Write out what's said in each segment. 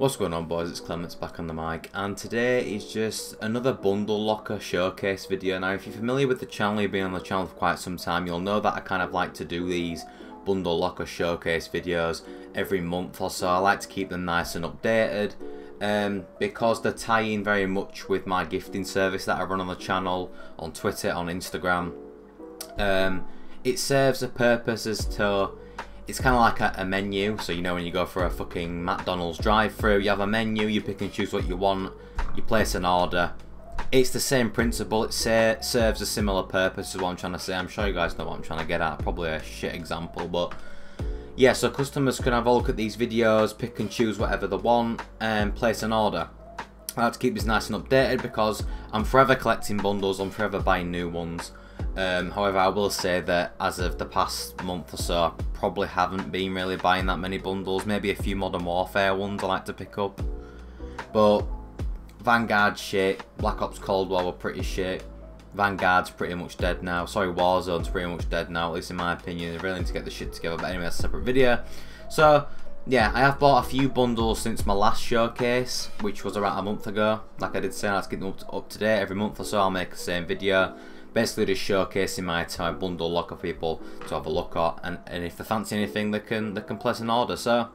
What's going on boys, it's Clements back on the mic and today is just another bundle locker showcase video. Now if you're familiar with the channel, you've been on the channel for quite some time, you'll know that I kind of like to do these bundle locker showcase videos every month or so. I like to keep them nice and updated um, because they tie in very much with my gifting service that I run on the channel, on Twitter, on Instagram. Um, it serves a purpose as to it's kind of like a, a, menu. So you know when you go for a fucking McDonald's drive-through, you have a menu, you pick and choose what you want, you place an order. It's the same principle. It serves a similar purpose is what I'm trying to say. I'm sure you guys know what I'm trying to get at. Probably a shit example, but yeah. So customers can have a look at these videos, pick and choose whatever they want, and place an order. I like to keep this nice and updated because I'm forever collecting bundles. I'm forever buying new ones. Um, however, I will say that as of the past month or so, I probably haven't been really buying that many bundles. Maybe a few Modern Warfare ones I like to pick up. But Vanguard shit, Black Ops Cold War were pretty shit. Vanguard's pretty much dead now. Sorry, Warzone's pretty much dead now, at least in my opinion. They really need to get the shit together, but anyway, that's a separate video. So, yeah, I have bought a few bundles since my last showcase, which was around a month ago. Like I did say, I was getting up to, up to date every month or so. I'll make the same video basically just showcasing my time bundle locker people to have a look at and, and if they fancy anything they can they can place an order. So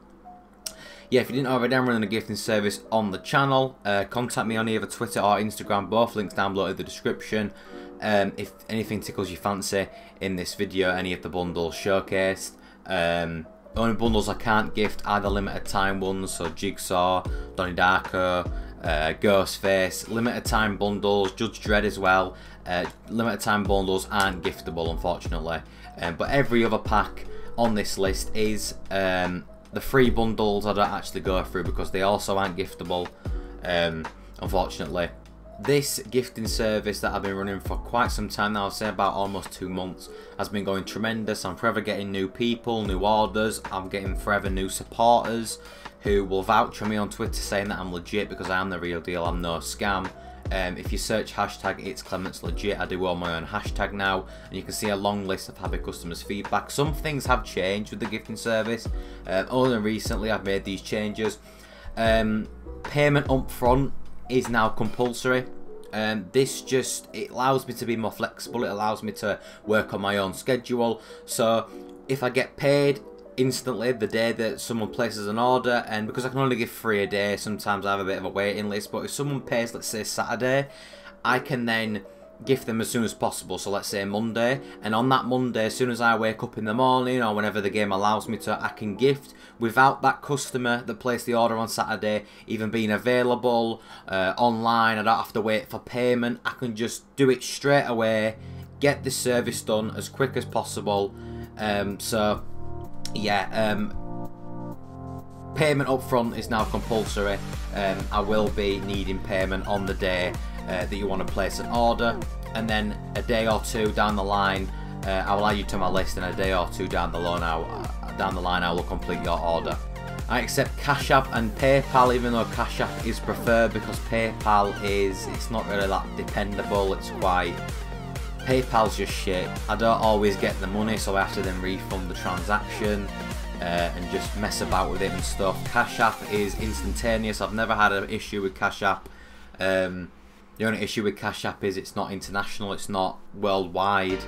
yeah if you didn't already I'm running a gifting service on the channel. Uh, contact me on either Twitter or Instagram. Both links down below in the description. Um, if anything tickles your fancy in this video any of the bundles showcased um, only bundles I can't gift are the limited time ones so Jigsaw, Donnie Darko uh, Ghostface, limited time bundles, Judge Dredd as well. Uh, limited time bundles aren't giftable, unfortunately. Um, but every other pack on this list is um, the free bundles I don't actually go through because they also aren't giftable, um, unfortunately. This gifting service that I've been running for quite some time now, I'll say about almost two months, has been going tremendous. I'm forever getting new people, new orders, I'm getting forever new supporters who will vouch for me on Twitter saying that I'm legit because I am the real deal, I'm no scam. Um, if you search hashtag it's Clements legit, I do all my own hashtag now, and you can see a long list of happy customers' feedback. Some things have changed with the gifting service. Um, only recently I've made these changes. Um, payment up front is now compulsory. Um, this just it allows me to be more flexible. It allows me to work on my own schedule. So if I get paid instantly the day that someone places an order and because I can only give three a day sometimes I have a bit of a waiting list but if someone pays let's say Saturday I can then gift them as soon as possible. So let's say Monday and on that Monday as soon as I wake up in the morning or whenever the game allows me to I can gift without that customer that placed the order on Saturday even being available uh, online. I don't have to wait for payment. I can just do it straight away get the service done as quick as possible. Um, so yeah, um, payment up front is now compulsory. Um, I will be needing payment on the day uh, that you want to place an order, and then a day or two down the line, uh, I will add you to my list, and a day or two down the line, I will, uh, down the line, I will complete your order. I accept Cash App and PayPal, even though Cash App is preferred because PayPal is it's not really that dependable. It's quite PayPal's just shit. I don't always get the money, so I have to then refund the transaction uh, and just mess about with it and stuff. Cash App is instantaneous. I've never had an issue with Cash App. Um, the only issue with Cash App is it's not international, it's not worldwide,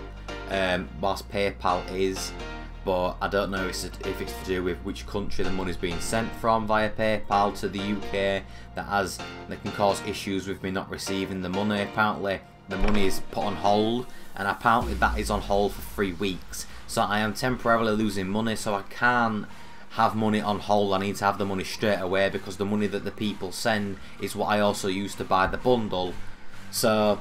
um, whilst PayPal is. But I don't know if it's to do with which country the money's being sent from via PayPal to the UK. That has that can cause issues with me not receiving the money. Apparently, the money is put on hold and apparently that is on hold for three weeks so I am temporarily losing money so I can't have money on hold I need to have the money straight away because the money that the people send is what I also use to buy the bundle. So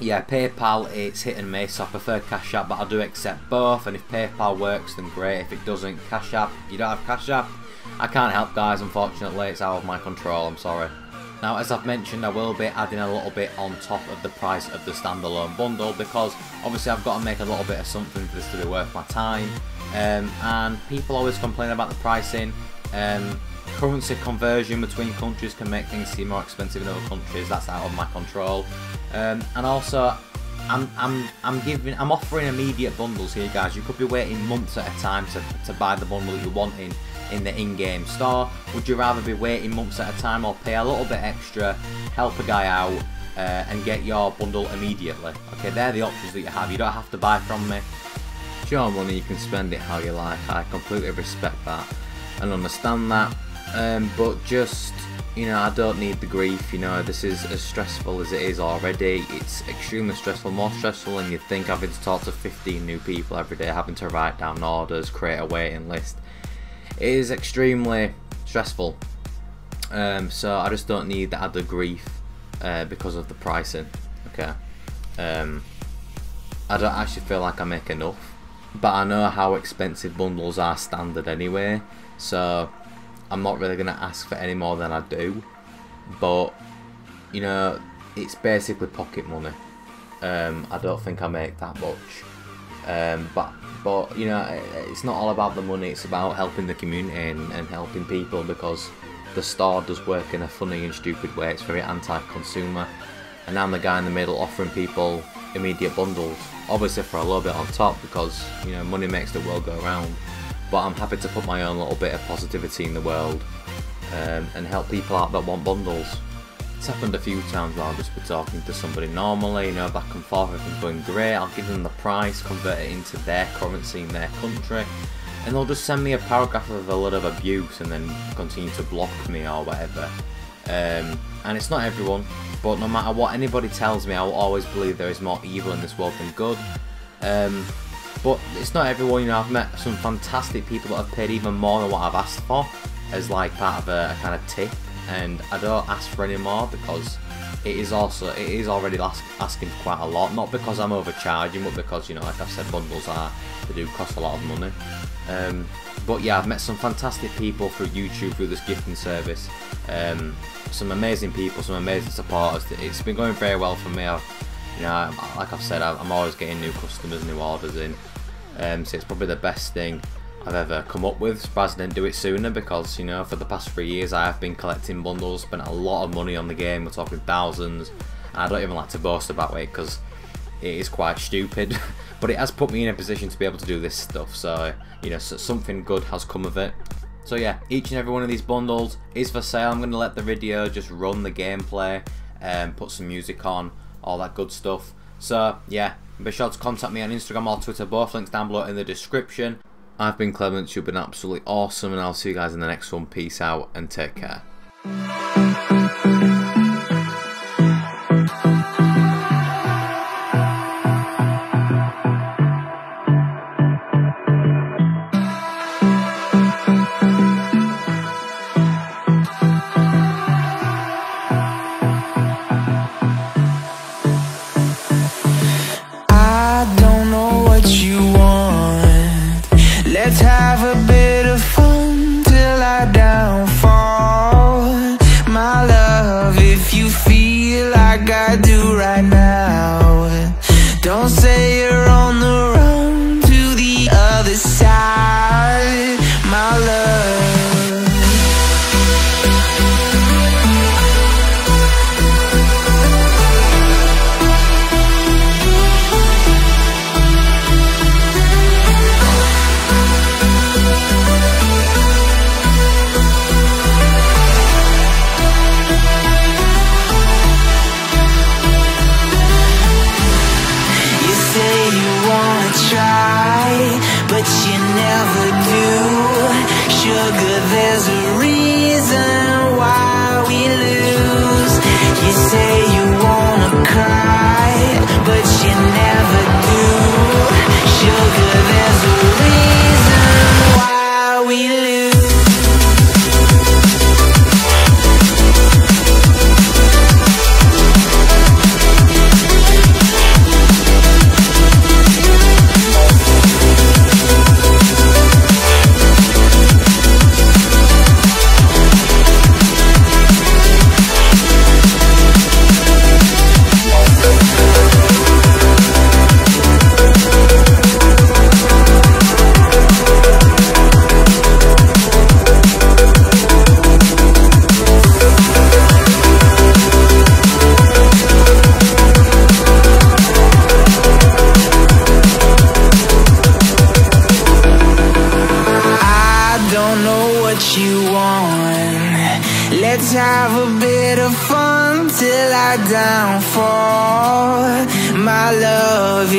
yeah PayPal it's hit and miss I prefer Cash App but I do accept both and if PayPal works then great. If it doesn't Cash App you don't have Cash App? I can't help guys unfortunately it's out of my control I'm sorry. Now, as I've mentioned, I will be adding a little bit on top of the price of the standalone bundle because obviously I've got to make a little bit of something for this to be worth my time. Um, and people always complain about the pricing. Um, currency conversion between countries can make things seem more expensive in other countries. That's out of my control. Um, and also, I'm, I'm, I'm giving, I'm offering immediate bundles here, guys. You could be waiting months at a time to, to buy the bundle you're wanting in the in-game store? Would you rather be waiting months at a time or pay a little bit extra, help a guy out, uh, and get your bundle immediately? Okay, they're the options that you have. You don't have to buy from me. Your money, you can spend it how you like. I completely respect that and understand that. Um, but just you know, I don't need the grief, you know, this is as stressful as it is already. It's extremely stressful, more stressful than you'd think having to talk to 15 new people every day, having to write down orders, create a waiting list. It is extremely stressful. Um, so I just don't need the added grief uh, because of the pricing. Okay. Um, I don't actually feel like I make enough, but I know how expensive bundles are standard anyway. So I'm not really going to ask for any more than I do. But, you know, it's basically pocket money. Um, I don't think I make that much. Um, but, but you know, it's not all about the money. It's about helping the community and, and helping people because the store does work in a funny and stupid way. It's very anti-consumer. And I'm the guy in the middle offering people immediate bundles. Obviously for a little bit on top because, you know, money makes the world go round but I'm happy to put my own little bit of positivity in the world um, and help people out that want bundles. It's happened a few times where I'll just be talking to somebody normally, you know, back and forth, everything's going great, I'll give them the price, convert it into their currency in their country, and they'll just send me a paragraph of a lot of abuse and then continue to block me or whatever. Um, and it's not everyone, but no matter what anybody tells me, I will always believe there is more evil in this world than good. Um, but it's not everyone, you know, I've met some fantastic people that have paid even more than what I've asked for as like part of a, a kind of tip. And I don't ask for any more because it is also it is already ask, asking for quite a lot. Not because I'm overcharging but because you know like I've said bundles are they do cost a lot of money. Um, but yeah I've met some fantastic people through YouTube through this gifting service um, some amazing people some amazing supporters it's been going very well for me I've, you know like I've said I'm always getting new customers new orders in um, so it's probably the best thing I've ever come up with. Surprised I didn't do it sooner because, you know, for the past three years I have been collecting bundles, spent a lot of money on the game, we're talking thousands. I don't even like to boast about it because it is quite stupid. but it has put me in a position to be able to do this stuff, so, you know, so something good has come of it. So yeah, each and every one of these bundles is for sale. I'm going to let the video just run the gameplay and put some music on, all that good stuff. So yeah, be sure to contact me on Instagram or Twitter, both links down below in the description. I've been Clement, you've been absolutely awesome, and I'll see you guys in the next one. Peace out and take care. You say you wanna cry, but you never